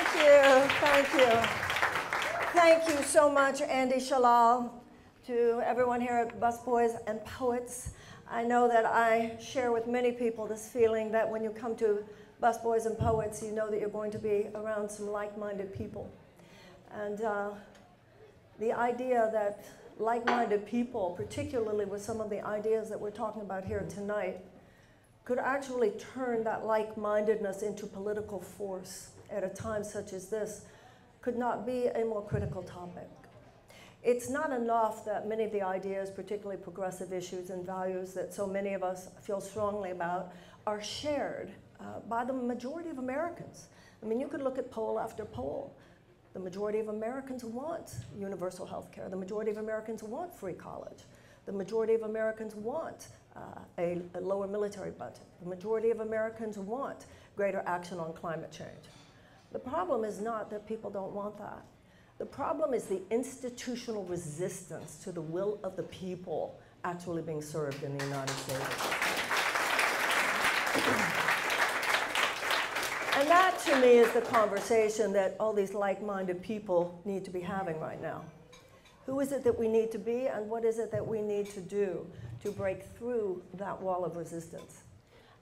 Thank you, thank you. Thank you so much, Andy Shalal, to everyone here at Busboys and Poets. I know that I share with many people this feeling that when you come to Busboys and Poets, you know that you're going to be around some like-minded people. And uh, the idea that like-minded people, particularly with some of the ideas that we're talking about here tonight, could actually turn that like-mindedness into political force at a time such as this could not be a more critical topic. It's not enough that many of the ideas, particularly progressive issues and values that so many of us feel strongly about, are shared uh, by the majority of Americans. I mean, you could look at poll after poll. The majority of Americans want universal health care. The majority of Americans want free college. The majority of Americans want uh, a, a lower military budget. The majority of Americans want greater action on climate change. The problem is not that people don't want that. The problem is the institutional resistance to the will of the people actually being served in the United States. and that, to me, is the conversation that all these like-minded people need to be having right now. Who is it that we need to be, and what is it that we need to do to break through that wall of resistance?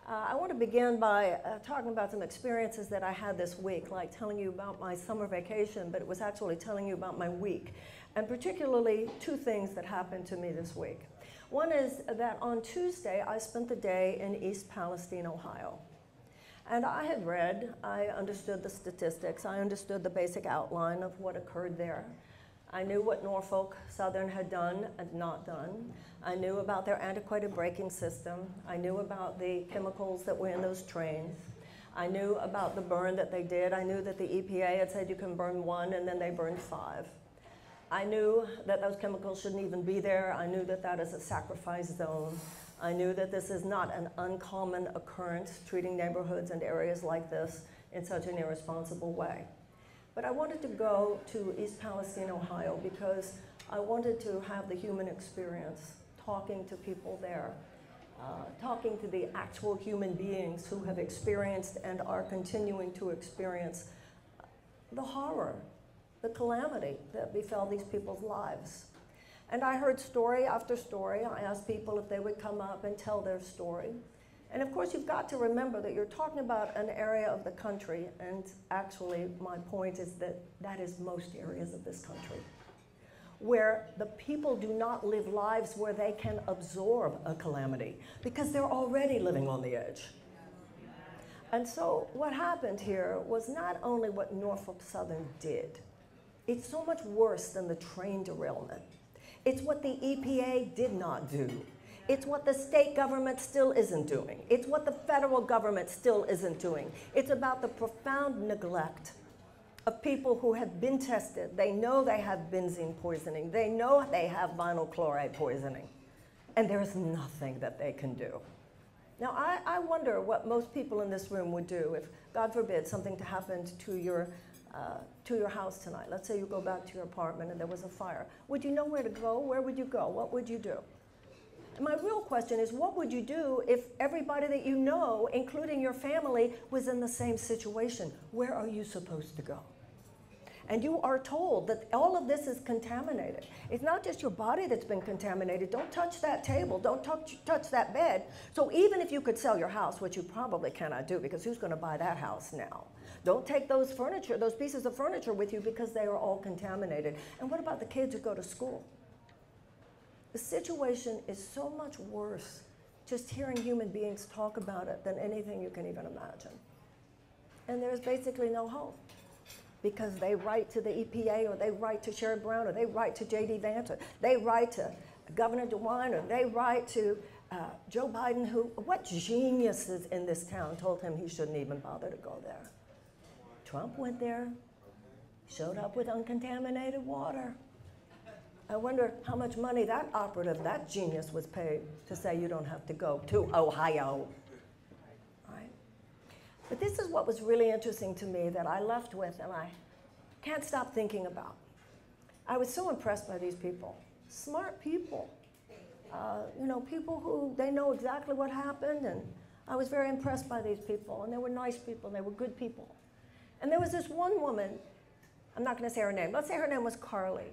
Uh, I want to begin by uh, talking about some experiences that I had this week, like telling you about my summer vacation, but it was actually telling you about my week, and particularly two things that happened to me this week. One is that on Tuesday, I spent the day in East Palestine, Ohio. And I had read, I understood the statistics, I understood the basic outline of what occurred there. I knew what Norfolk Southern had done and not done. I knew about their antiquated braking system. I knew about the chemicals that were in those trains. I knew about the burn that they did. I knew that the EPA had said you can burn one and then they burned five. I knew that those chemicals shouldn't even be there. I knew that that is a sacrifice zone. I knew that this is not an uncommon occurrence, treating neighborhoods and areas like this in such an irresponsible way. But I wanted to go to East Palestine, Ohio, because I wanted to have the human experience, talking to people there, uh, talking to the actual human beings who have experienced and are continuing to experience the horror, the calamity that befell these people's lives. And I heard story after story. I asked people if they would come up and tell their story. And of course, you've got to remember that you're talking about an area of the country, and actually, my point is that that is most areas of this country, where the people do not live lives where they can absorb a calamity because they're already living on the edge. And so, what happened here was not only what Norfolk Southern did, it's so much worse than the train derailment. It's what the EPA did not do. It's what the state government still isn't doing. It's what the federal government still isn't doing. It's about the profound neglect of people who have been tested. They know they have benzene poisoning. They know they have vinyl chloride poisoning. And there's nothing that they can do. Now, I, I wonder what most people in this room would do if, God forbid, something happened to your, uh, to your house tonight. Let's say you go back to your apartment and there was a fire. Would you know where to go? Where would you go? What would you do? My real question is what would you do if everybody that you know, including your family, was in the same situation? Where are you supposed to go? And you are told that all of this is contaminated. It's not just your body that's been contaminated. Don't touch that table. Don't touch, touch that bed. So even if you could sell your house, which you probably cannot do because who's going to buy that house now? Don't take those furniture, those pieces of furniture with you because they are all contaminated. And what about the kids who go to school? The situation is so much worse just hearing human beings talk about it than anything you can even imagine. And there's basically no hope because they write to the EPA or they write to Sherrod Brown or they write to J.D. Vance or they write to Governor DeWine or they write to uh, Joe Biden, who, what geniuses in this town told him he shouldn't even bother to go there? Trump went there, showed up with uncontaminated water. I wonder how much money that operative, that genius was paid to say you don't have to go to Ohio. Right? But this is what was really interesting to me that I left with and I can't stop thinking about. I was so impressed by these people, smart people. Uh, you know, people who, they know exactly what happened and I was very impressed by these people and they were nice people and they were good people. And there was this one woman, I'm not going to say her name, let's say her name was Carly.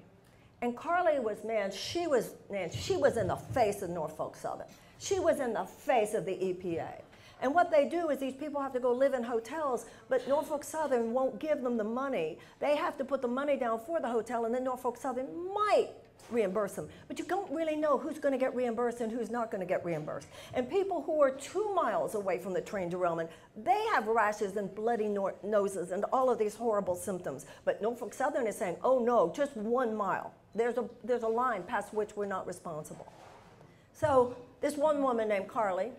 And Carly was, man, she was, man, she was in the face of Norfolk Southern. She was in the face of the EPA. And what they do is these people have to go live in hotels, but Norfolk Southern won't give them the money. They have to put the money down for the hotel, and then Norfolk Southern might reimburse them. But you don't really know who's going to get reimbursed and who's not going to get reimbursed. And people who are two miles away from the train derailment, they have rashes and bloody no- noses and all of these horrible symptoms. But Norfolk Southern is saying, oh no, just one mile. There's a, there's a line past which we're not responsible. So this one woman named Carly,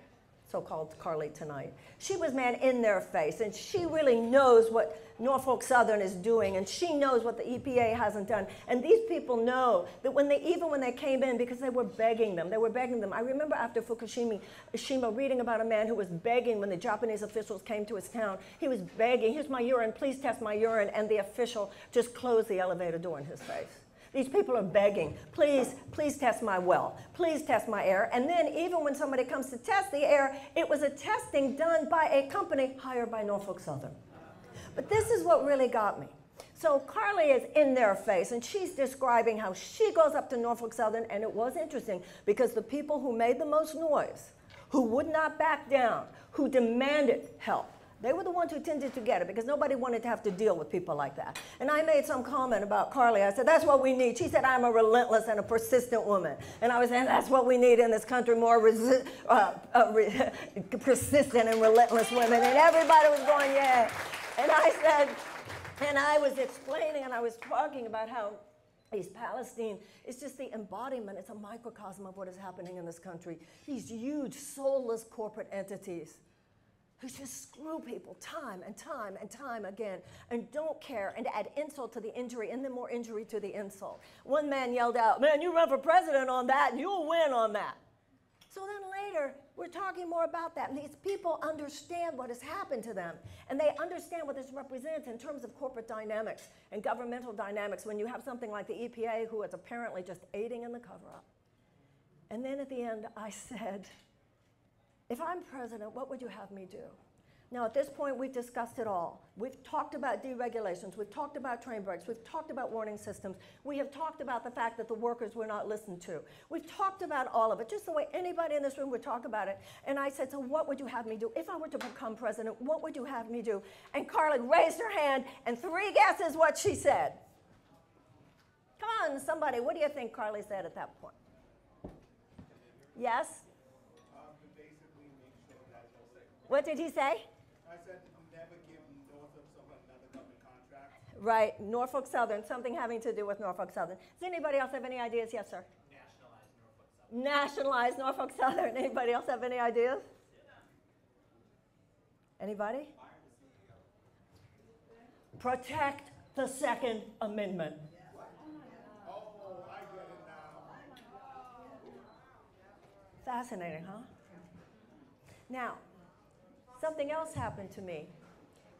so-called Carly tonight. She was man in their face, and she really knows what Norfolk Southern is doing, and she knows what the EPA hasn't done. And these people know that when they, even when they came in, because they were begging them, they were begging them. I remember after Fukushima, Shima reading about a man who was begging when the Japanese officials came to his town. He was begging, "Here's my urine, please test my urine," and the official just closed the elevator door in his face. These people are begging, please, please test my well, please test my air. And then even when somebody comes to test the air, it was a testing done by a company hired by Norfolk Southern. But this is what really got me. So Carly is in their face, and she's describing how she goes up to Norfolk Southern, and it was interesting because the people who made the most noise, who would not back down, who demanded help, they were the ones who tended to get it because nobody wanted to have to deal with people like that. And I made some comment about Carly. I said, that's what we need. She said, I'm a relentless and a persistent woman. And I was saying, that's what we need in this country, more uh, uh, persistent and relentless women. And everybody was going, yeah. And I said, and I was explaining and I was talking about how East Palestine is just the embodiment, it's a microcosm of what is happening in this country. These huge, soulless corporate entities who just screw people time and time and time again and don't care and add insult to the injury and then more injury to the insult. One man yelled out, Man, you run for president on that and you'll win on that. So then later, we're talking more about that. And these people understand what has happened to them. And they understand what this represents in terms of corporate dynamics and governmental dynamics when you have something like the EPA who is apparently just aiding in the cover up. And then at the end, I said, if I'm president, what would you have me do? Now, at this point, we've discussed it all. We've talked about deregulations. We've talked about train brakes. We've talked about warning systems. We have talked about the fact that the workers were not listened to. We've talked about all of it, just the way anybody in this room would talk about it. And I said, So, what would you have me do? If I were to become president, what would you have me do? And Carly raised her hand, and three guesses what she said. Come on, somebody, what do you think Carly said at that point? Yes? What did he say? I said, never give Norfolk Southern another government contract. Right, Norfolk Southern, something having to do with Norfolk Southern. Does anybody else have any ideas? Yes, sir. Nationalize Norfolk Southern. Nationalize Norfolk Southern. Anybody else have any ideas? Anybody? Protect the Second Amendment. Oh, I get it now. Fascinating, huh? Now, something else happened to me,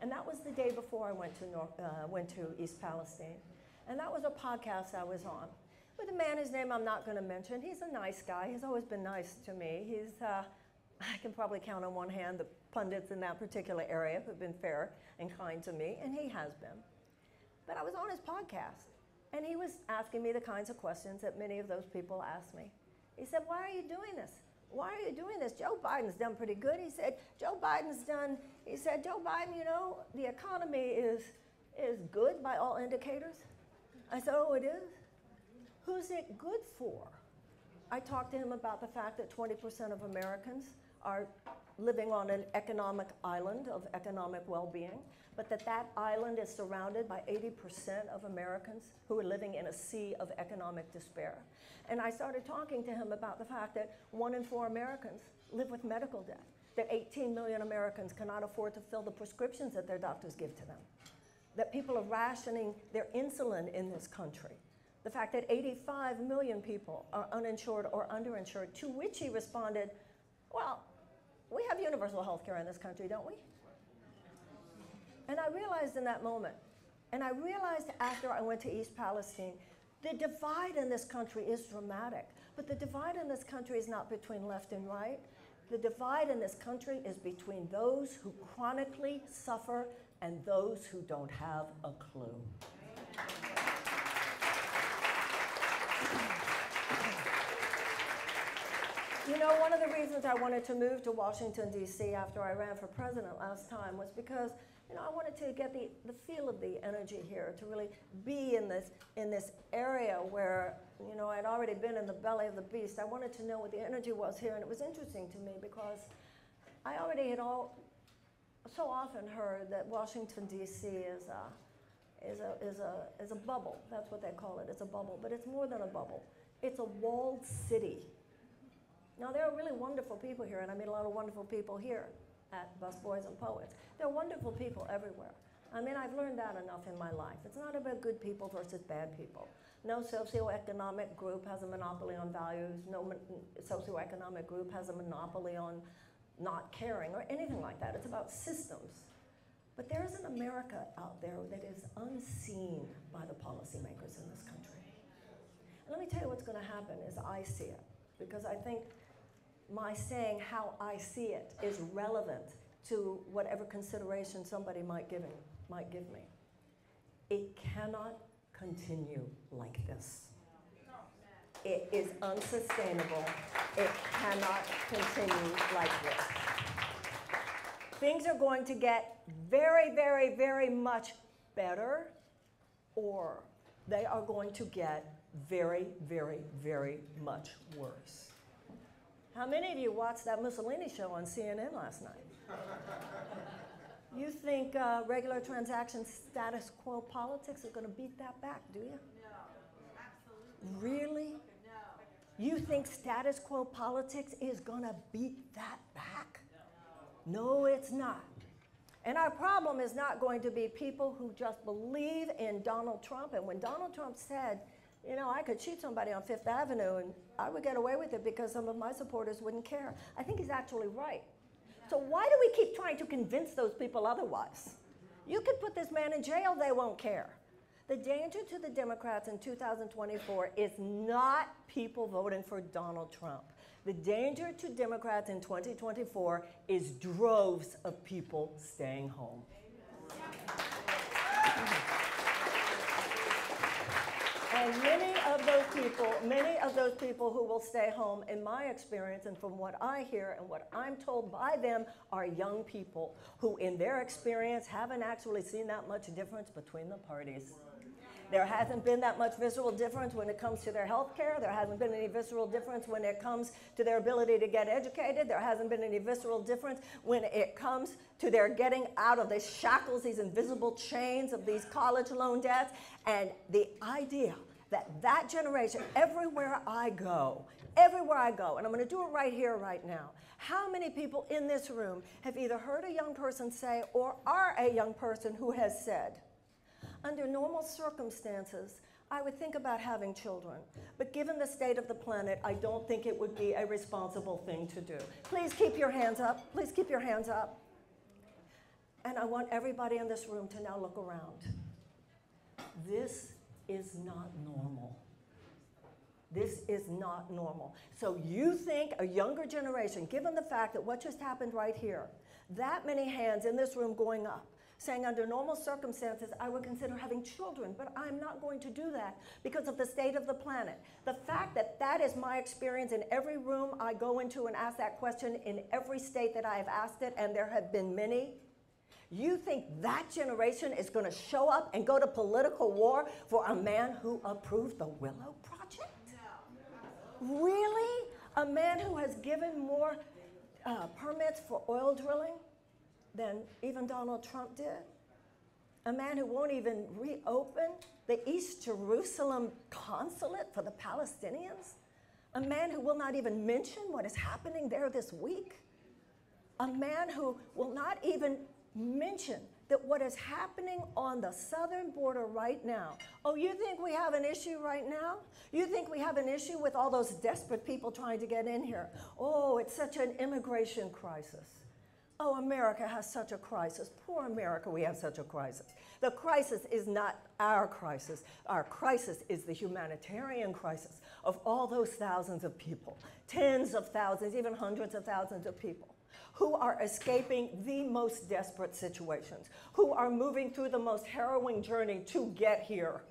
and that was the day before I went to North, uh, went to East Palestine, and that was a podcast I was on with a man whose name I'm not going to mention. He's a nice guy. He's always been nice to me. He's uh, I can probably count on one hand the pundits in that particular area who've been fair and kind to me, and he has been. But I was on his podcast, and he was asking me the kinds of questions that many of those people ask me. He said, Why are you doing this? Why are you doing this? Joe Biden's done pretty good. He said, Joe Biden's done, he said, Joe Biden, you know, the economy is, is good by all indicators. I said, Oh, it is? Who's it good for? I talked to him about the fact that 20% of Americans are living on an economic island of economic well-being, but that that island is surrounded by 80% of Americans who are living in a sea of economic despair. And I started talking to him about the fact that one in four Americans live with medical debt, that 18 million Americans cannot afford to fill the prescriptions that their doctors give to them, that people are rationing their insulin in this country, the fact that 85 million people are uninsured or underinsured, to which he responded, Well, we have universal health care in this country, don't we? And I realized in that moment, and I realized after I went to East Palestine, the divide in this country is dramatic. But the divide in this country is not between left and right. The divide in this country is between those who chronically suffer and those who don't have a clue. You know, one of the reasons I wanted to move to Washington, D.C. after I ran for president last time was because, you know, I wanted to get the, the feel of the energy here, to really be in this, in this area where, you know, I'd already been in the belly of the beast. I wanted to know what the energy was here, and it was interesting to me because I already had all, so often heard that Washington, D.C. is a, is, a, is, a, is a bubble. That's what they call it. It's a bubble. But it's more than a bubble, it's a walled city. Now, there are really wonderful people here, and I meet a lot of wonderful people here at Busboys and Poets. There are wonderful people everywhere. I mean, I've learned that enough in my life. It's not about good people versus bad people. No socioeconomic group has a monopoly on values. No socioeconomic group has a monopoly on not caring or anything like that. It's about systems. But there is an America out there that is unseen by the policymakers in this country. And let me tell you what's going to happen is I see it. Because I think my saying how I see it is relevant to whatever consideration somebody might give, me, might give me. It cannot continue like this. It is unsustainable. It cannot continue like this. Things are going to get very, very, very much better, or they are going to get very, very, very much worse. How many of you watched that Mussolini show on CNN last night? you think uh, regular transaction status quo politics is going to beat that back, do you? No, absolutely. Really? No. You think status quo politics is going to beat that back? No, it's not. And our problem is not going to be people who just believe in Donald Trump. And when Donald Trump said, you know, I could shoot somebody on Fifth Avenue and I would get away with it because some of my supporters wouldn't care. I think he's actually right. So why do we keep trying to convince those people otherwise? You could put this man in jail, they won't care. The danger to the Democrats in 2024 is not people voting for Donald Trump. The danger to Democrats in 2024 is droves of people staying home. And many of those people, many of those people who will stay home, in my experience and from what I hear and what I'm told by them, are young people who, in their experience, haven't actually seen that much difference between the parties. There hasn't been that much visceral difference when it comes to their health care. There hasn't been any visceral difference when it comes to their ability to get educated. There hasn't been any visceral difference when it comes to their getting out of the shackles, these invisible chains of these college loan debts. And the idea that that generation, everywhere I go, everywhere I go, and I'm going to do it right here, right now. How many people in this room have either heard a young person say or are a young person who has said, under normal circumstances, I would think about having children, but given the state of the planet, I don't think it would be a responsible thing to do. Please keep your hands up. Please keep your hands up. And I want everybody in this room to now look around. This is not normal. This is not normal. So you think a younger generation, given the fact that what just happened right here, that many hands in this room going up, saying under normal circumstances, I would consider having children, but I'm not going to do that because of the state of the planet. The fact that that is my experience in every room I go into and ask that question in every state that I have asked it, and there have been many. You think that generation is going to show up and go to political war for a man who approved the Willow Project? Really? A man who has given more uh, permits for oil drilling? than even Donald Trump did. A man who won't even reopen the East Jerusalem consulate for the Palestinians. A man who will not even mention what is happening there this week. A man who will not even mention that what is happening on the southern border right now. Oh, you think we have an issue right now? You think we have an issue with all those desperate people trying to get in here? Oh, it's such an immigration crisis. Oh, America has such a crisis. Poor America, we have such a crisis. The crisis is not our crisis. Our crisis is the humanitarian crisis of all those thousands of people, tens of thousands, even hundreds of thousands of people who are escaping the most desperate situations, who are moving through the most harrowing journey to get here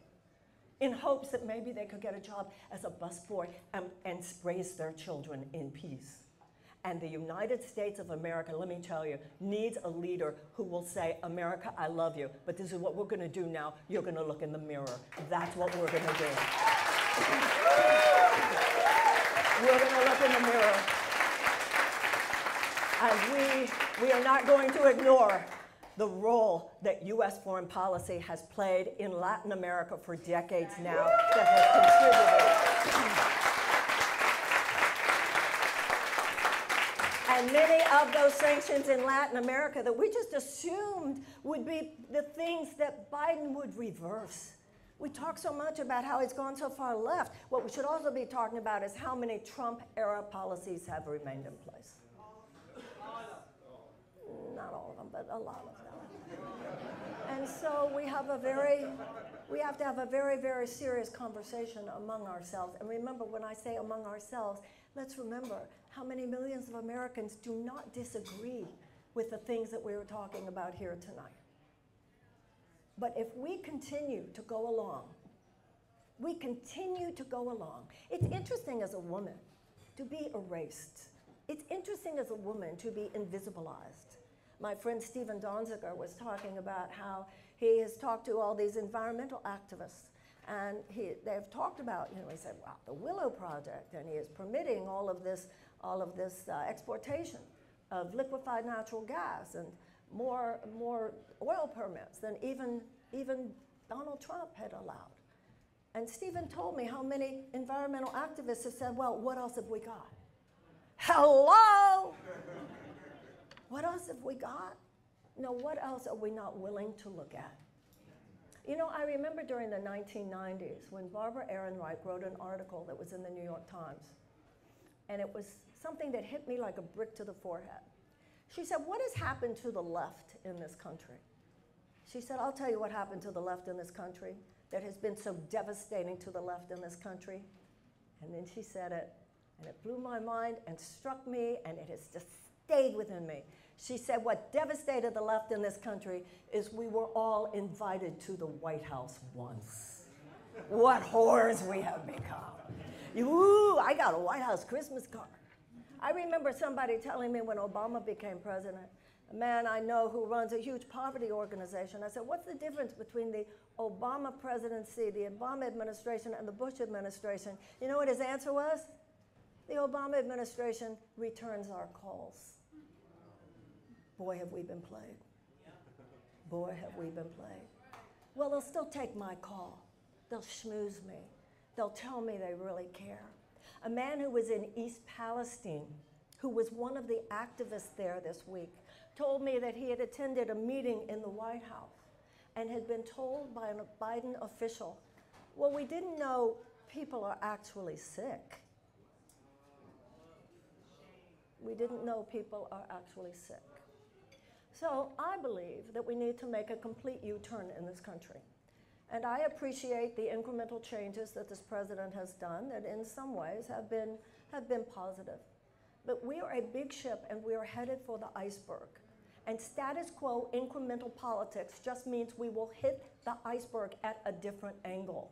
in hopes that maybe they could get a job as a busboy and, and raise their children in peace. And the United States of America, let me tell you, needs a leader who will say, America, I love you, but this is what we're going to do now. You're going to look in the mirror. That's what we're going to do. we're going to look in the mirror. We, we are not going to ignore the role that U.S. foreign policy has played in Latin America for decades now that has contributed. And many of those sanctions in Latin America that we just assumed would be the things that Biden would reverse. We talk so much about how he's gone so far left. What we should also be talking about is how many Trump era policies have remained in place. Not all of them, but a lot of them. And so we have a very, we have to have a very, very serious conversation among ourselves. And remember, when I say among ourselves, let's remember how many millions of Americans do not disagree with the things that we were talking about here tonight. But if we continue to go along, we continue to go along. It's interesting as a woman to be erased. It's interesting as a woman to be invisibilized my friend Stephen Donziger was talking about how he has talked to all these environmental activists. And he, they've talked about, you know, he said, wow, the Willow Project, and he is permitting all of this, all of this uh, exportation of liquefied natural gas and more, more oil permits than even, even Donald Trump had allowed. And Stephen told me how many environmental activists have said, well, what else have we got? Hello? What else have we got? No, what else are we not willing to look at? You know, I remember during the 1990s when Barbara Ehrenreich wrote an article that was in the New York Times, and it was something that hit me like a brick to the forehead. She said, What has happened to the left in this country? She said, I'll tell you what happened to the left in this country that has been so devastating to the left in this country. And then she said it, and it blew my mind and struck me, and it has just stayed within me. She said, What devastated the left in this country is we were all invited to the White House once. what whores we have become. Ooh, I got a White House Christmas card. I remember somebody telling me when Obama became president, a man I know who runs a huge poverty organization. I said, What's the difference between the Obama presidency, the Obama administration, and the Bush administration? You know what his answer was? The Obama administration returns our calls. Boy, have we been played. Boy, have we been played. Well, they'll still take my call. They'll schmooze me. They'll tell me they really care. A man who was in East Palestine, who was one of the activists there this week, told me that he had attended a meeting in the White House and had been told by a Biden official, well, we didn't know people are actually sick. We didn't know people are actually sick. So I believe that we need to make a complete U-turn in this country. And I appreciate the incremental changes that this president has done that in some ways have been, have been positive. But we are a big ship and we are headed for the iceberg. And status quo incremental politics just means we will hit the iceberg at a different angle.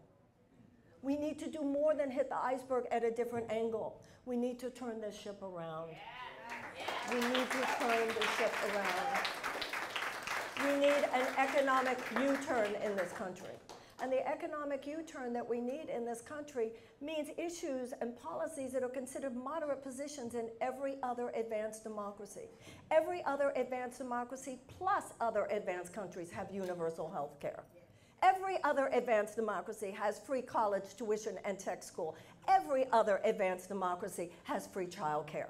We need to do more than hit the iceberg at a different angle. We need to turn this ship around. We need to turn the ship around. We need an economic U-turn in this country. And the economic U-turn that we need in this country means issues and policies that are considered moderate positions in every other advanced democracy. Every other advanced democracy plus other advanced countries have universal health care. Every other advanced democracy has free college tuition and tech school. Every other advanced democracy has free child care.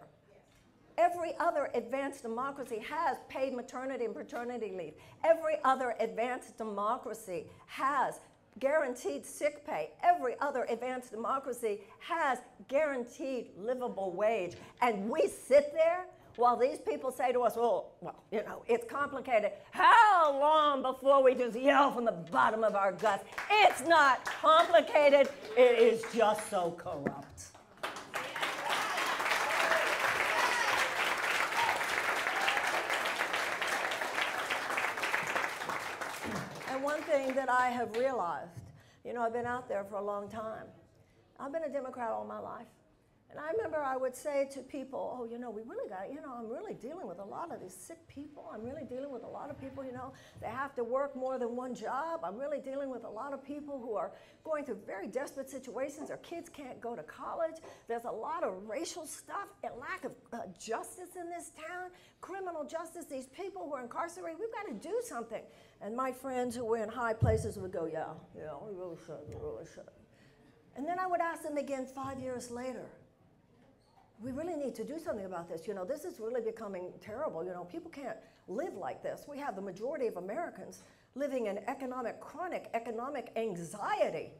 Every other advanced democracy has paid maternity and paternity leave. Every other advanced democracy has guaranteed sick pay. Every other advanced democracy has guaranteed livable wage. And we sit there while these people say to us, well, well, you know, it's complicated. How long before we just yell from the bottom of our guts? It's not complicated, it is just so corrupt. thing that I have realized, you know, I've been out there for a long time. I've been a Democrat all my life. And I remember I would say to people, oh, you know, we really got, you know, I'm really dealing with a lot of these sick people. I'm really dealing with a lot of people, you know, they have to work more than one job. I'm really dealing with a lot of people who are going through very desperate situations. Their kids can't go to college. There's a lot of racial stuff, a lack of uh, justice in this town, criminal justice. These people who are incarcerated, we've got to do something. And my friends who were in high places would go, yeah, yeah, we really should, we really should. And then I would ask them again five years later we really need to do something about this. You know, this is really becoming terrible. You know, people can't live like this. We have the majority of Americans living in economic, chronic economic anxiety.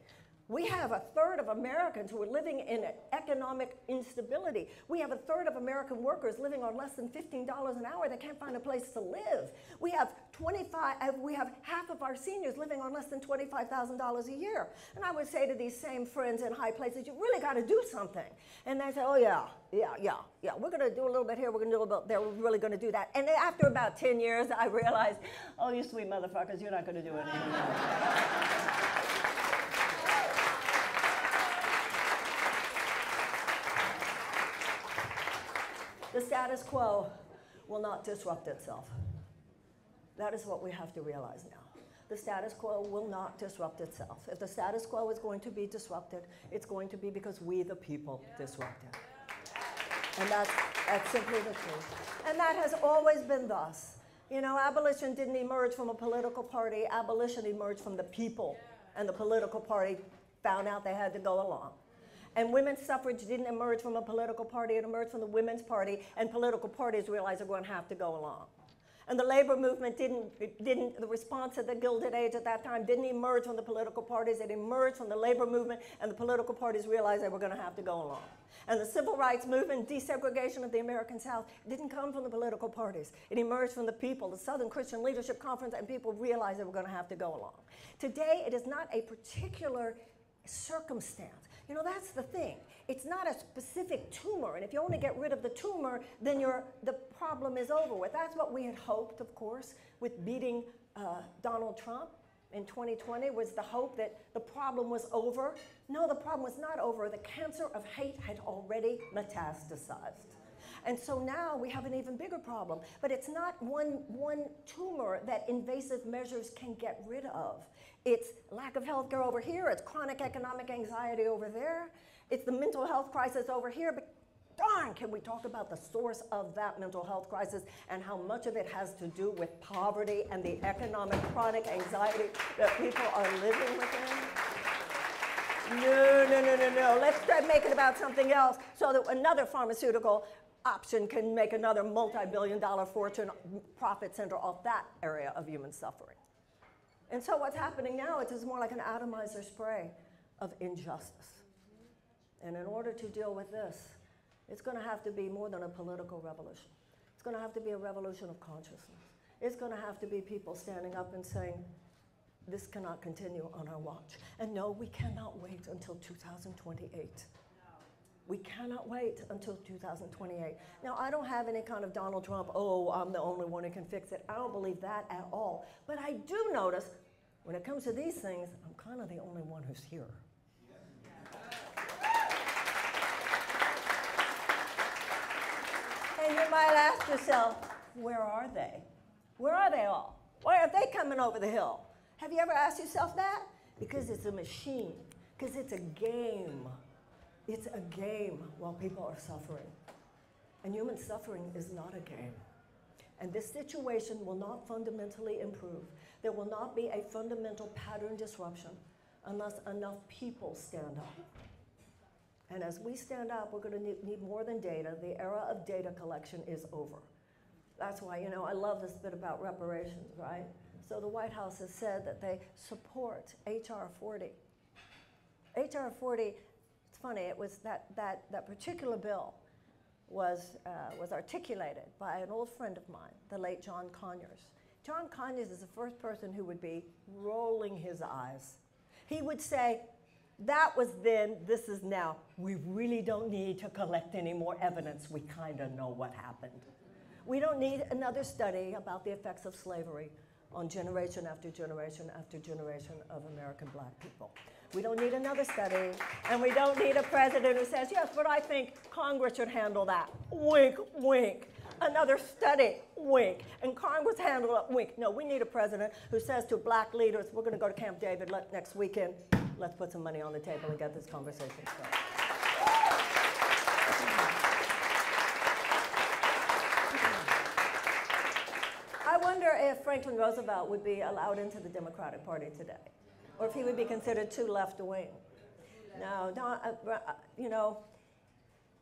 We have a third of Americans who are living in economic instability. We have a third of American workers living on less than $15 an hour. They can't find a place to live. We have 25, uh, we have half of our seniors living on less than $25,000 a year. And I would say to these same friends in high places, you really got to do something. And they say, oh yeah, yeah, yeah, yeah, we're going to do a little bit here, we're going to do a little bit there, we're really going to do that. And after about 10 years, I realized, oh, you sweet motherfuckers, you're not going to do it The status quo will not disrupt itself. That is what we have to realize now. The status quo will not disrupt itself. If the status quo is going to be disrupted, it's going to be because we, the people, disrupt it. And that's, that's simply the truth. And that has always been thus. You know, abolition didn't emerge from a political party, abolition emerged from the people. And the political party found out they had to go along. And women's suffrage didn't emerge from a political party, it emerged from the Women's Party, and political parties realized they're going to have to go along. And the labor movement didn't, didn't, the response to the Gilded Age at that time didn't emerge from the political parties, it emerged from the labor movement, and the political parties realized they were going to have to go along. And the civil rights movement, desegregation of the American South, didn't come from the political parties. It emerged from the people, the Southern Christian Leadership Conference, and people realized they were going to have to go along. Today, it is not a particular circumstance. You know, that's the thing. It's not a specific tumor, and if you only get rid of the tumor, then the problem is over with. That's what we had hoped, of course, with beating uh, Donald Trump in 2020 was the hope that the problem was over. No, the problem was not over. The cancer of hate had already metastasized. And so now we have an even bigger problem. But it's not one, one tumor that invasive measures can get rid of. It's lack of health care over here, it's chronic economic anxiety over there, it's the mental health crisis over here. But darn, can we talk about the source of that mental health crisis and how much of it has to do with poverty and the economic chronic anxiety that people are living within? No, no, no, no, no. Let's make it about something else so that another pharmaceutical option can make another multi-billion dollar fortune profit center off that area of human suffering. And so what's happening now, it is more like an atomizer spray of injustice. And in order to deal with this, it's going to have to be more than a political revolution. It's going to have to be a revolution of consciousness. It's going to have to be people standing up and saying, this cannot continue on our watch. And no, we cannot wait until 2028. We cannot wait until 2028. Now, I don't have any kind of Donald Trump, oh, I'm the only one who can fix it. I don't believe that at all. But I do notice when it comes to these things, I'm kind of the only one who's here. And you might ask yourself, where are they? Where are they all? Why are they coming over the hill? Have you ever asked yourself that? Because it's a machine, because it's a game. It's a game while people are suffering. And human suffering is not a game. And this situation will not fundamentally improve. There will not be a fundamental pattern disruption unless enough people stand up. And as we stand up, we're going to need, more than data. The era of data collection is over. That's why, you know, I love this bit about reparations, right? So the White House has said that they support H.R. 40. H.R. 40 it's funny, it was that, that, that particular bill was, uh, was articulated by an old friend of mine, the late John Conyers. John Conyers is the first person who would be rolling his eyes. He would say, that was then, this is now. We really don't need to collect any more evidence. We kind of know what happened. We don't need another study about the effects of slavery. on generation after generation after generation of American black people. We don't need another study, and we don't need a president who says, yes, but I think Congress should handle that. Wink, wink. Another study, wink. And Congress handle it, wink. No, we need a president who says to black leaders, we're going to go to Camp David next weekend. Let's put some money on the table and get this conversation started. I wonder if Franklin Roosevelt would be allowed into the Democratic Party today, or if he would be considered too left wing. No, no uh, uh, you know,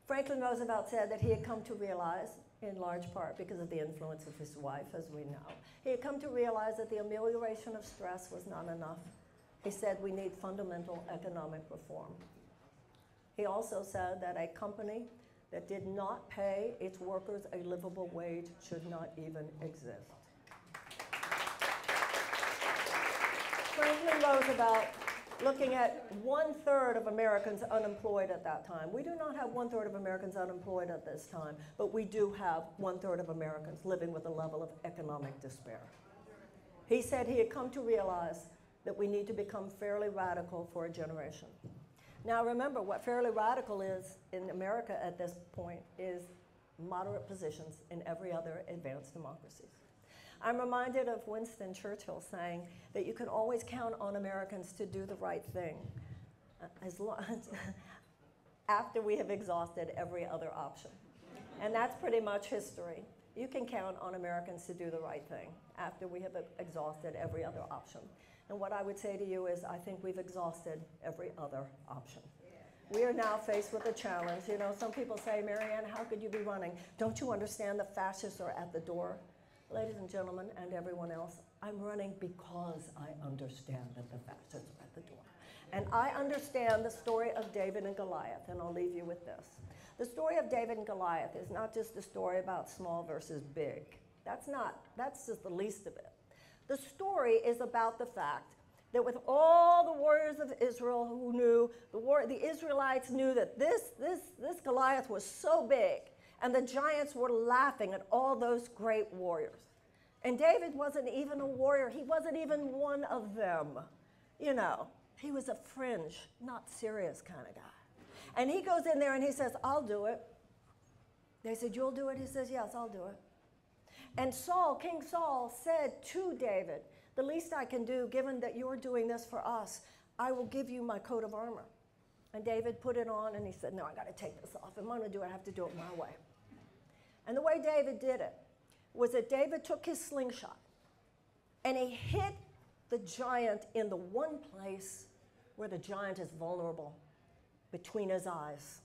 Franklin Roosevelt said that he had come to realize, in large part because of the influence of his wife, as we know, he had come to realize that the amelioration of stress was not enough. He said we need fundamental economic reform. He also said that a company that did not pay its workers a livable wage should not even exist. Franklin Roosevelt, looking at one third of Americans unemployed at that time. We do not have one third of Americans unemployed at this time, but we do have one third of Americans living with a level of economic despair. He said he had come to realize that we need to become fairly radical for a generation. Now remember, what fairly radical is in America at this point is moderate positions in every other advanced democracy. I'm reminded of Winston Churchill saying that you can always count on Americans to do the right thing uh, as long after we have exhausted every other option. And that's pretty much history. You can count on Americans to do the right thing after we have exhausted every other option. And what I would say to you is I think we've exhausted every other option. We are now faced with a challenge. You know, some people say, Marianne, how could you be running? Don't you understand the fascists are at the door? Ladies and gentlemen, and everyone else, I'm running because I understand that the fascists are at the door. And I understand the story of David and Goliath, and I'll leave you with this. The story of David and Goliath is not just a story about small versus big. That's not, that's just the least of it. The story is about the fact that with all the warriors of Israel who knew, the, war, the Israelites knew that this, this, this Goliath was so big and the giants were laughing at all those great warriors. And David wasn't even a warrior, he wasn't even one of them. You know, he was a fringe, not serious kind of guy. And he goes in there and he says, I'll do it. They said, You'll do it? He says, Yes, I'll do it. And Saul, King Saul, said to David, The least I can do, given that you're doing this for us, I will give you my coat of armor. And David put it on and he said, No, I got to take this off. If I'm going to do it, I have to do it my way. And the way David did it was that David took his slingshot and he hit the giant in the one place where the giant is vulnerable between his eyes.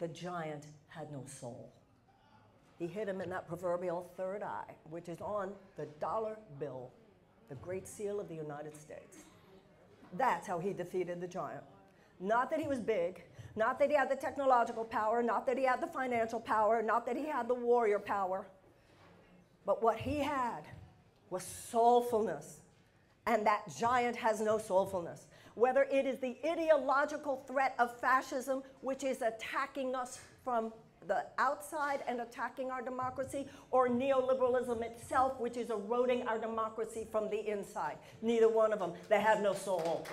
The giant had no soul. He hit him in that proverbial third eye, which is on the dollar bill, the great seal of the United States. That's how he defeated the giant. Not that he was big, not that he had the technological power, not that he had the financial power, not that he had the warrior power, but what he had was soulfulness. And that giant has no soulfulness. Whether it is the ideological threat of fascism, which is attacking us from the outside and attacking our democracy, or neoliberalism itself, which is eroding our democracy from the inside. Neither one of them. They have no soul.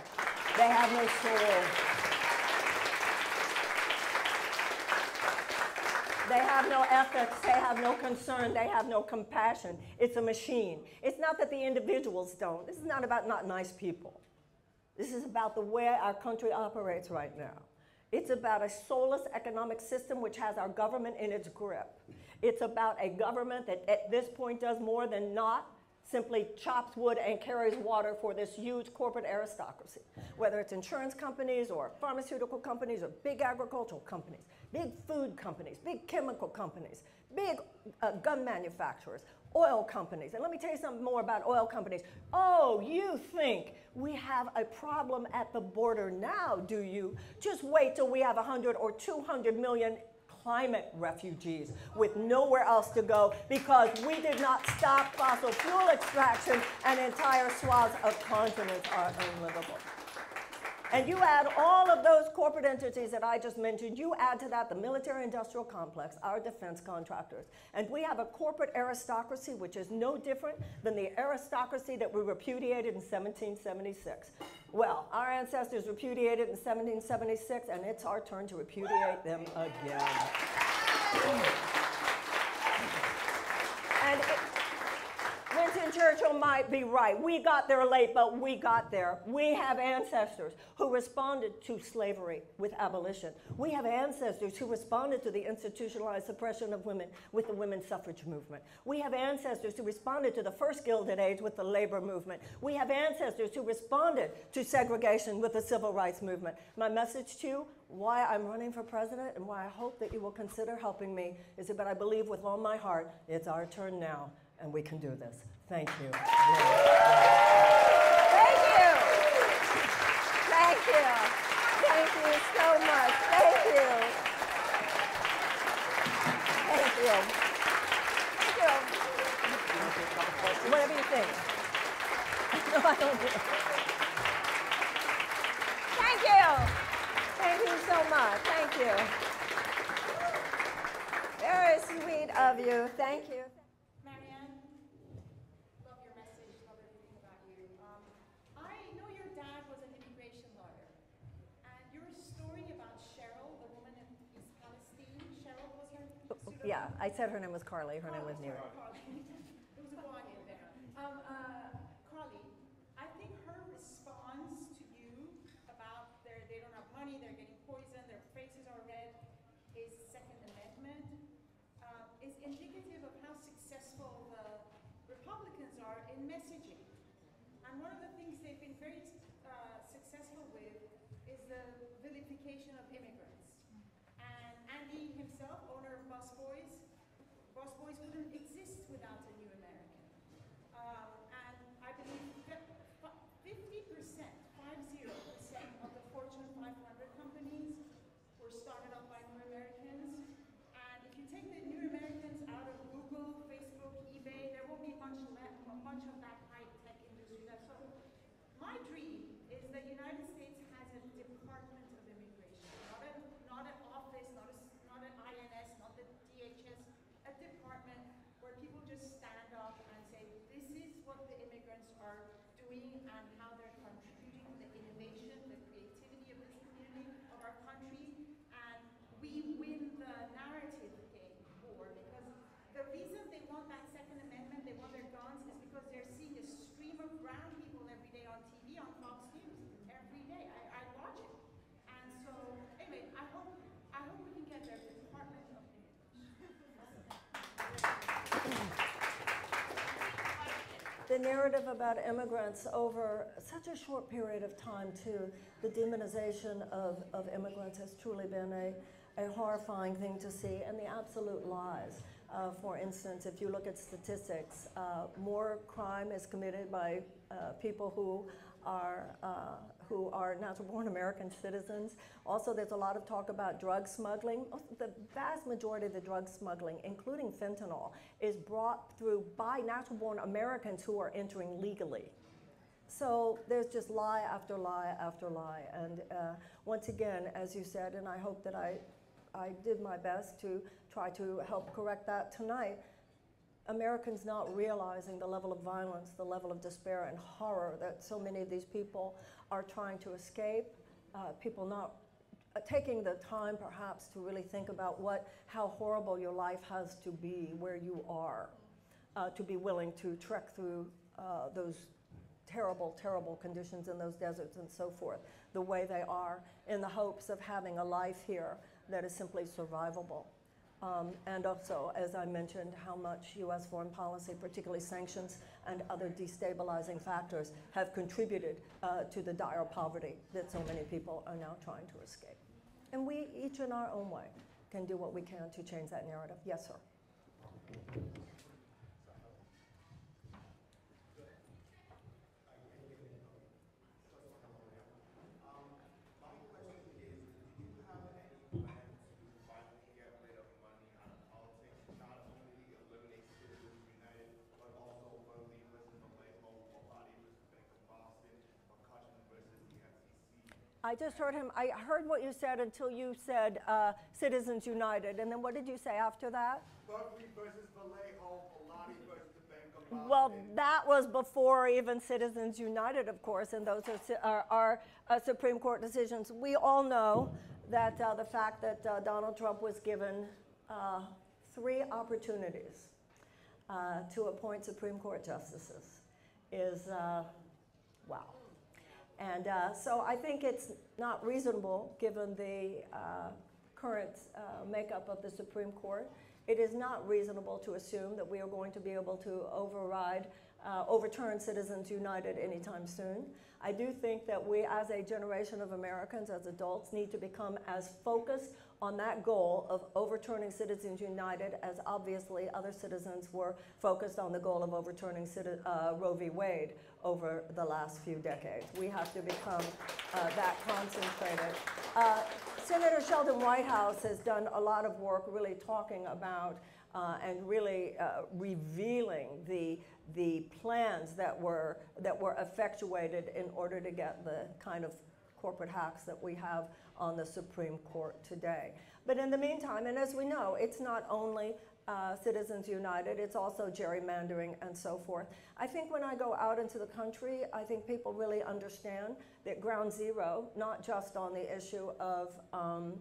They have no soul. They have no ethics. They have no concern. They have no compassion. It's a machine. It's not that the individuals don't. This is not about not nice people. This is about the way our country operates right now. It's about a soulless economic system which has our government in its grip. It's about a government that at this point does more than not simply chops wood and carries water for this huge corporate aristocracy, whether it's insurance companies or pharmaceutical companies or big agricultural companies big food companies, big chemical companies, big uh, gun manufacturers, oil companies. And let me tell you something more about oil companies. Oh, you think we have a problem at the border now, do you? Just wait till we have 100 or 200 million climate refugees with nowhere else to go because we did not stop fossil fuel extraction and entire swaths of continents are unlivable. And you add all of those corporate entities that I just mentioned, you add to that the military industrial complex, our defense contractors. And we have a corporate aristocracy which is no different than the aristocracy that we repudiated in 1776. Well, our ancestors repudiated in 1776, and it's our turn to repudiate them again. And it, Churchill might be right. We got there late, but we got there. We have ancestors who responded to slavery with abolition. We have ancestors who responded to the institutionalized suppression of women with the women's suffrage movement. We have ancestors who responded to the first Gilded Age with the labor movement. We have ancestors who responded to segregation with the civil rights movement. My message to you why I'm running for president and why I hope that you will consider helping me is that I believe with all my heart it's our turn now and we can do this. Thank you. Thank you. Thank you. Thank you so much. Thank you. Thank you. Thank you. Whatever you think. No, I don't Thank you. Thank you so much. Thank you. Very sweet of you. Thank you. Marianne, love your message, love everything about you. Um, I know your dad was an immigration lawyer, and your story about Cheryl, the woman in East Palestine, Cheryl was her pseudonym? Yeah, I said her name was Carly. Her name was oh, Carly, Nira. sorry, Carly. There was a Y in there. Um, uh, Carly, I think her response to you about their, they don't have money, they're getting poisoned, their faces are red, is Second Amendment, uh, is indicative of how successful the Republicans are in messaging. And one of the things they've been very uh, successful with is the vilification of immigrants. And Andy himself, owner of Busboys, Busboys wouldn't exist without a new American. Um, and I believe fifty percent, five zero percent of the Fortune five hundred companies were started up by new Americans. And if you take the new Americans out of Google, Facebook, eBay, there won't be much left, much of that high-tech industry left. So my dream is that United States has a Department of Immigration, not a, not an office, not a, s- not an INS, not the DHS, a department where people just stand up and say, this is what the immigrants are doing and how they're contributing to the innovation, the creativity of this community, of our country, and we win the narrative game war because the reason they want that Second Amendment, they want their guns, is because they're seeing a stream of brown people every day on TV, on Fox News, every day. I, I watch it. And so, anyway, I hope, I hope we can get there, the Department of The narrative about immigrants over such a short period of time, too, the demonization of, of immigrants has truly been a, a horrifying thing to see, and the absolute lies. Uh, for instance, if you look at statistics, uh, more crime is committed by uh, people who are, uh, who are natural-born American citizens. Also, there's a lot of talk about drug smuggling. The vast majority of the drug smuggling, including fentanyl, is brought through by natural-born Americans who are entering legally. So there's just lie after lie after lie. And uh, once again, as you said, and I hope that I, I did my best to try to help correct that tonight, Americans not realizing the level of violence, the level of despair and horror that so many of these people are trying to escape, uh, people not uh, taking the time perhaps to really think about what, how horrible your life has to be where you are, uh, to be willing to trek through uh, those terrible, terrible conditions in those deserts and so forth, the way they are, in the hopes of having a life here that is simply survivable. Um, and also, as I mentioned, how much U.S. foreign policy, particularly sanctions and other destabilizing factors, have contributed uh, to the dire poverty that so many people are now trying to escape. And we, each in our own way, can do what we can to change that narrative. Yes, sir. My question is, do you have any plan to finally get rid of money out of politics? Not only eliminate Citizens United, but also for the Listen to Label, or Body versus Bank of Boston, McCutcheon versus the FTC, I just heard him. I heard what you said until you said uh, Citizens United, and then what did you say after that? Buckley versus Valeo, versus the Bank of Boston. Well, that was before even Citizens United, of course, and those are, are, are uh, Supreme Court decisions. We all know that uh, the fact that uh, Donald Trump was given uh, three opportunities uh, to appoint Supreme Court justices is uh, wow. And uh, so I think it's not reasonable, given the uh, current uh, makeup of the Supreme Court, it is not reasonable to assume that we are going to be able to override, uh, overturn Citizens United anytime soon. I do think that we, as a generation of Americans, as adults, need to become as focused on that goal of overturning Citizens United as obviously other citizens were focused on the goal of overturning uh, Roe v. Wade over the last few decades. We have to become uh, that concentrated. Uh, Senator Sheldon Whitehouse has done a lot of work really talking about uh, and really uh, revealing the, the plans that were, that were effectuated in order to get the kind of corporate hacks that we have on the Supreme Court today. But in the meantime, and as we know, it's not only uh, Citizens United, it's also gerrymandering and so forth. I think when I go out into the country, I think people really understand that ground zero, not just on the issue of, um,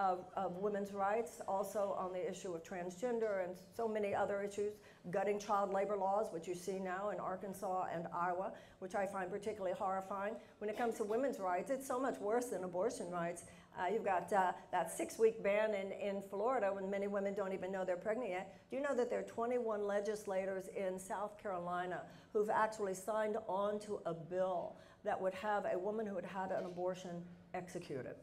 of, of women's rights, also on the issue of transgender and so many other issues, gutting child labor laws, which you see now in Arkansas and Iowa, which I find particularly horrifying. When it comes to women's rights, it's so much worse than abortion rights. Uh, you've got uh, that six week ban in, in Florida when many women don't even know they're pregnant yet. Do you know that there are 21 legislators in South Carolina who've actually signed on to a bill that would have a woman who had had an abortion executed?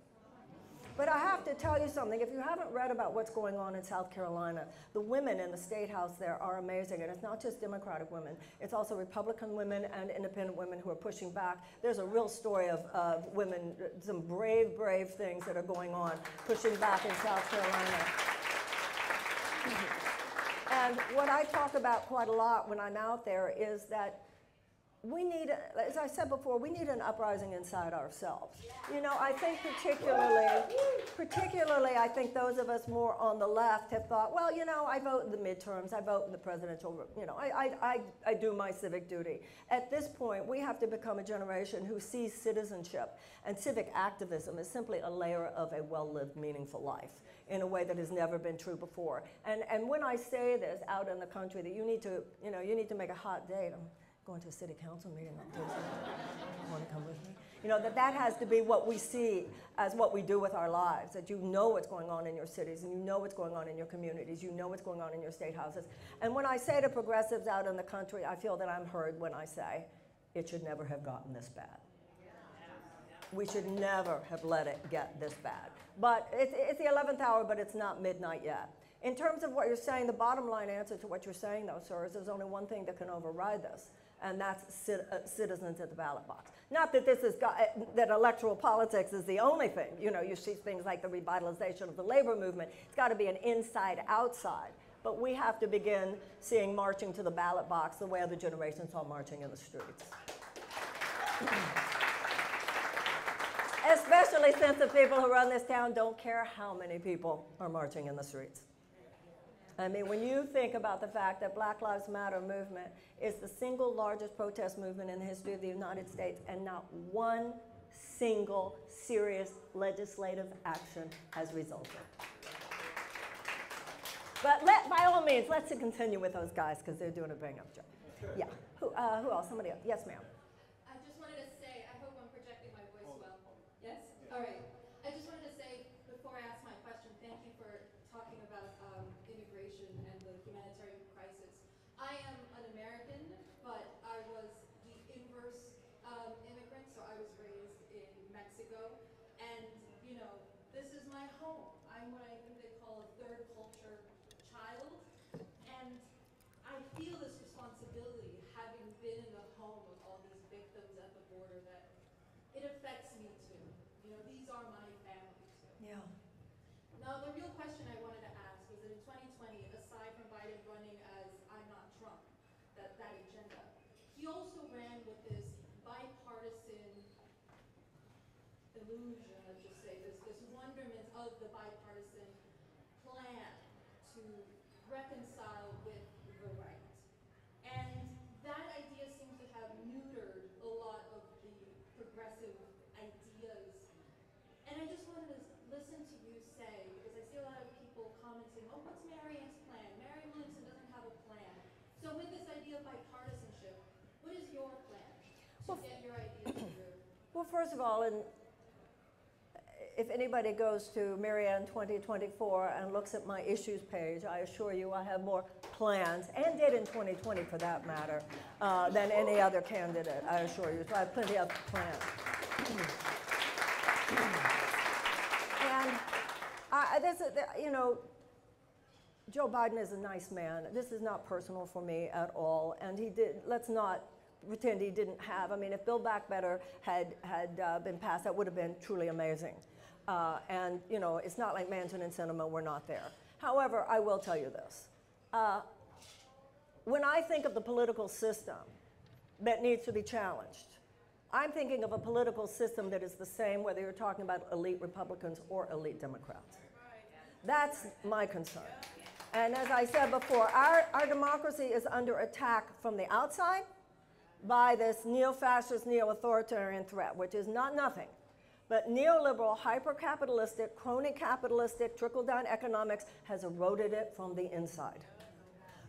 But I have to tell you something. If you haven't read about what's going on in South Carolina, the women in the state house there are amazing. And it's not just Democratic women, it's also Republican women and independent women who are pushing back. There's a real story of, of women, some brave, brave things that are going on pushing back in South Carolina. And what I talk about quite a lot when I'm out there is that we need, as I said before, we need an uprising inside ourselves. You know, I think particularly, particularly, I think those of us more on the left have thought, well, you know, I vote in the midterms, I vote in the presidential, you know, I, I, I, I do my civic duty. At this point, we have to become a generation who sees citizenship and civic activism as simply a layer of a well-lived, meaningful life in a way that has never been true before. And, and when I say this out in the country, that you need to, you know, you need to make a hot date. Going to a city council meeting on Tuesday. You want to come with me? You know, that that has to be what we see as what we do with our lives, that you know what's going on in your cities and you know what's going on in your communities, you know what's going on in your state houses. And when I say to progressives out in the country, I feel that I'm heard when I say, it should never have gotten this bad. We should never have let it get this bad. But it's, it's the 11th hour, but it's not midnight yet. In terms of what you're saying, the bottom line answer to what you're saying, though, sir, is there's only one thing that can override this, and that's cit- uh, citizens at the ballot box. Not that this is uh, that electoral politics is the only thing. You know, you see things like the revitalization of the labor movement. It's got to be an inside-outside. But we have to begin seeing marching to the ballot box the way other generations saw marching in the streets. Especially since the people who run this town don't care how many people are marching in the streets. I mean, when you think about the fact that Black Lives Matter movement is the single largest protest movement in the history of the United States, and not one single serious legislative action has resulted. But let, by all means, let's continue with those guys because they're doing a bang up job. Yeah. Who, uh, who else? Somebody else? Yes, ma'am. I just wanted to say, I hope I'm projecting my voice well. Yes? All right. I just wanted to say, before I ask my question, thank you for talking about um, immigration and the humanitarian crisis. I am an American, but I was the inverse um, immigrant, so I was raised in Mexico. And, you know, this is my home. I'm what I think they call a third culture child. And I feel this responsibility, having been in the home of all these victims at the border, that it affects me too. You know, these are my family too. Yeah. Now, the question I wanted to ask was that in 2020, aside from Biden running as I'm not Trump, that, that agenda, he also ran with this bipartisan illusion, let's just say, this, this wonderment of the bipartisan plan to reconcile with the right. And that idea seems to have neutered a lot of the progressive ideas. And I just wanted to listen to you say, because I see a lot of people commenting, oh, what's Marianne's plan? Marianne Williamson doesn't have a plan. So with this idea of bipartisanship, what is your plan to Well, get your ideas through? Well, first of all, if anybody goes to Marianne 2024 and looks at my issues page, I assure you I have more plans, and did in 2020 for that matter, uh, than any other candidate, I assure you. So I have plenty of plans. and you know, Joe Biden is a nice man. This is not personal for me at all. And he did, let's not pretend didn't have. I mean, if Build Back Better had, had uh, been passed, that would have been truly amazing. Uh, and, you know, it's not like Manchin and Sinema were not there. However, I will tell you this. Uh, when I think of the political system that needs to be challenged, I'm thinking of a political system that is the same whether you're talking about elite Republicans or elite Democrats. That's my concern. And as I said before, our, our democracy is under attack from the outside by this neo fascist, neo authoritarian threat, which is not nothing. But neoliberal, hyper capitalistic, crony capitalistic, trickle down economics has eroded it from the inside.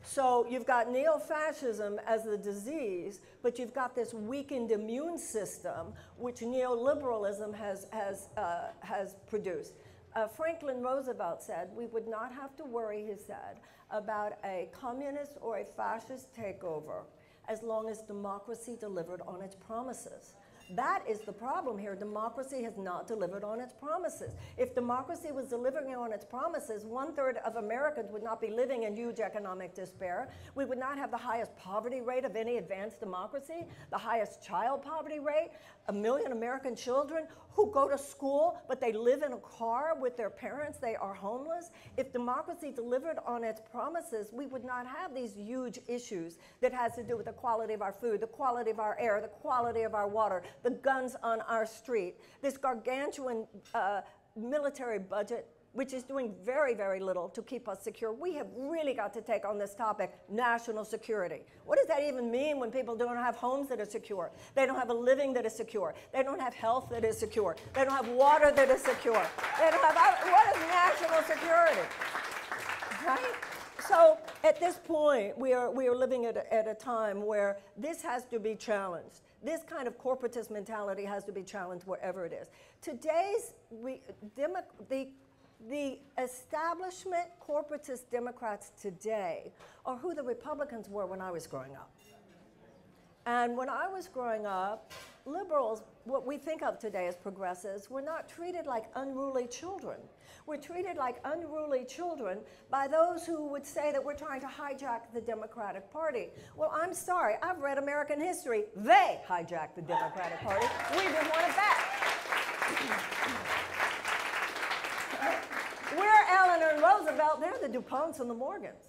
So you've got neo fascism as the disease, but you've got this weakened immune system, which neoliberalism has, has, uh, has produced. Uh, Franklin Roosevelt said we would not have to worry, he said, about a communist or a fascist takeover as long as democracy delivered on its promises. That is the problem here. Democracy has not delivered on its promises. If democracy was delivering on its promises, one third of Americans would not be living in huge economic despair. We would not have the highest poverty rate of any advanced democracy, the highest child poverty rate, a million American children who go to school but they live in a car with their parents, they are homeless. If democracy delivered on its promises, we would not have these huge issues that has to do with the quality of our food, the quality of our air, the quality of our water, the guns on our street, this gargantuan uh, military budget which is doing very, very little to keep us secure. We have really got to take on this topic national security. What does that even mean when people don't have homes that are secure? They don't have a living that is secure. They don't have health that is secure. They don't have water that is secure. They don't have, what is national security? Right? So at this point, we are, we are living at a, at a time where this has to be challenged. This kind of corporatist mentality has to be challenged wherever it is. Today's, we, demo, the the establishment corporatist Democrats today are who the Republicans were when I was growing up. And when I was growing up, liberals, what we think of today as progressives, were not treated like unruly children. We're treated like unruly children by those who would say that we're trying to hijack the Democratic Party. Well, I'm sorry, I've read American history. They hijacked the Democratic Party. We didn't want it back. We're Eleanor and Roosevelt, they're the DuPonts and the Morgans.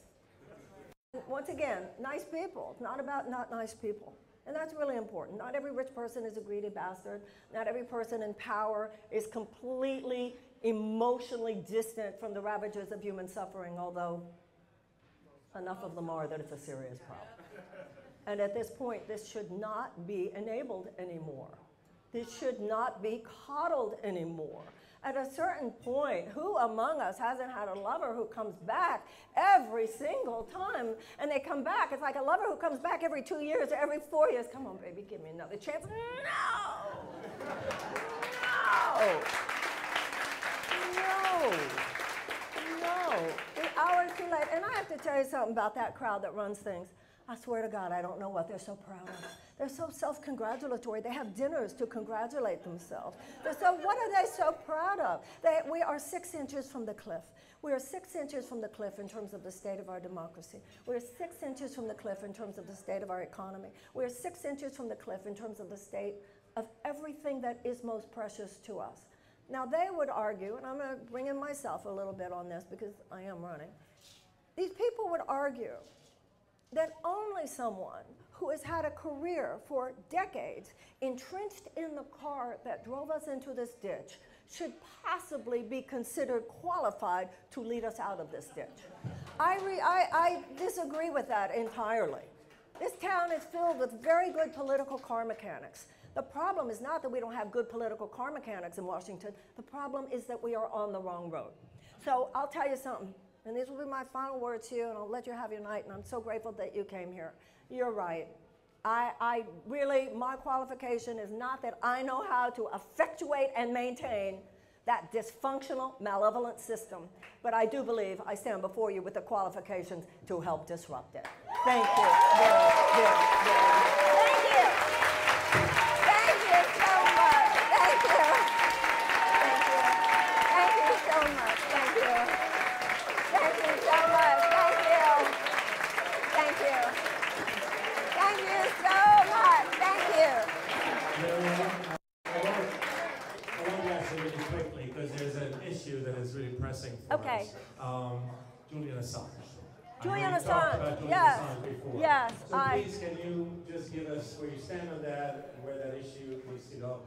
Once again, nice people. Not about not nice people. And that's really important. Not every rich person is a greedy bastard. Not every person in power is completely emotionally distant from the ravages of human suffering, although enough of them are that it's a serious problem. And at this point, this should not be enabled anymore. This should not be coddled anymore. At a certain point, who among us hasn't had a lover who comes back every single time? And they come back. It's like a lover who comes back every two years, or every four years. Come on, baby, give me another chance. No! No! No! No! The hour too late. And I have to tell you something about that crowd that runs things. I swear to God, I don't know what they're so proud of. They're so self congratulatory. They have dinners to congratulate themselves. They're so, what are they so proud of? They, we are six inches from the cliff. We are six inches from the cliff in terms of the state of our democracy. We are six inches from the cliff in terms of the state of our economy. We are six inches from the cliff in terms of the state of everything that is most precious to us. Now, they would argue, and I'm going to bring in myself a little bit on this because I am running. These people would argue that only someone who has had a career for decades entrenched in the car that drove us into this ditch should possibly be considered qualified to lead us out of this ditch. I, I, I disagree with that entirely. This town is filled with very good political car mechanics. The problem is not that we don't have good political car mechanics in Washington. The problem is that we are on the wrong road. So I'll tell you something, and these will be my final words you, and I'll let you have your night, and I'm so grateful that you came here. You're right. I, I really, my qualification is not that I know how to effectuate and maintain that dysfunctional, malevolent system, but I do believe I stand before you with the qualifications to help disrupt it. Thank you much. Thank you. Thank you so much. Thank you. Thank you. Thank you so much. Thank you. Thank you so much. Thank you. Thank you. Thank you so much. Thank you. I want I want to ask you really quickly, because there's an issue that is really pressing for Okay. us. Um, Julian Assange. I know Julian we talked Assange, about Julian yes, Assange before. yes, So I- please, can you just give us where you stand on that, and where that issue needs to go?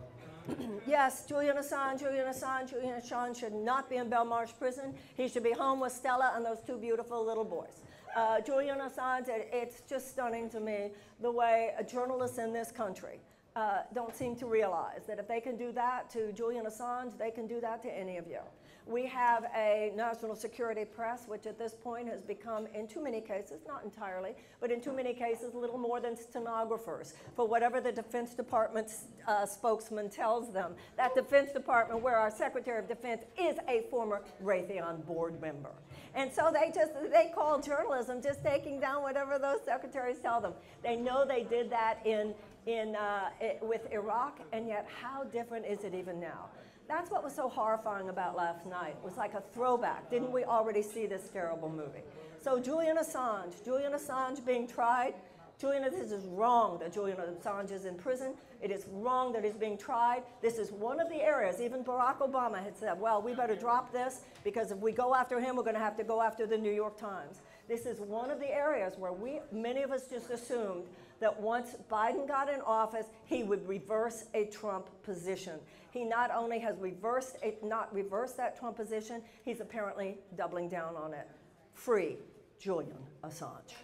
Yes, Julian Assange, Julian Assange, Julian Assange should not be in Belmarsh prison. He should be home with Stella and those two beautiful little boys. Uh, Julian Assange, it, it's just stunning to me the way journalists in this country uh, don't seem to realize that if they can do that to Julian Assange, they can do that to any of you. We have a national security press, which at this point has become, in too many cases, not entirely, but in too many cases, little more than stenographers for whatever the Defense Department's uh, spokesman tells them. That Defense Department, where our Secretary of Defense is a former Raytheon board member. And so they just, they call journalism just taking down whatever those secretaries tell them. They know they did that in, in, uh, i- with Iraq, and yet how different is it even now? That's what was so horrifying about last night. It was like a throwback. Didn't we already see this terrible movie? So Julian Assange, Julian Assange being tried. Julian, this is wrong that Julian Assange is in prison. It is wrong that he's being tried. This is one of the areas, even Barack Obama had said, well, we better drop this because if we go after him, we're going to have to go after the New York Times. This is one of the areas where we, many of us just assumed that once Biden got in office, he would reverse a Trump position. He not only has reversed a, not reversed that Trump position, he's apparently doubling down on it. Free Julian Assange.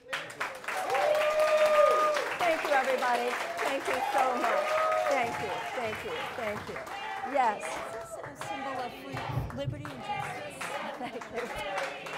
Thank you, everybody. Thank you so much. Thank you, thank you, thank you. Yes. Is this a symbol of free liberty and justice? Thank you.